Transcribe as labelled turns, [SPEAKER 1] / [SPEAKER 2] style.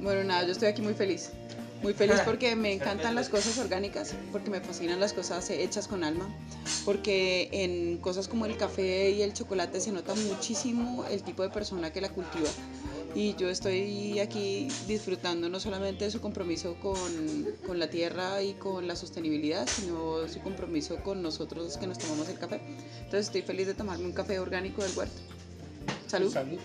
[SPEAKER 1] Bueno nada, yo estoy aquí muy feliz. Muy feliz porque me encantan las cosas orgánicas, porque me fascinan las cosas hechas con alma, porque en cosas como el café y el chocolate se nota muchísimo el tipo de persona que la cultiva. Y yo estoy aquí disfrutando no solamente de su compromiso con, con la tierra y con la sostenibilidad, sino su compromiso con nosotros que nos tomamos el café. Entonces estoy feliz de tomarme un café orgánico del huerto. Salud.
[SPEAKER 2] Salud.